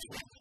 to it.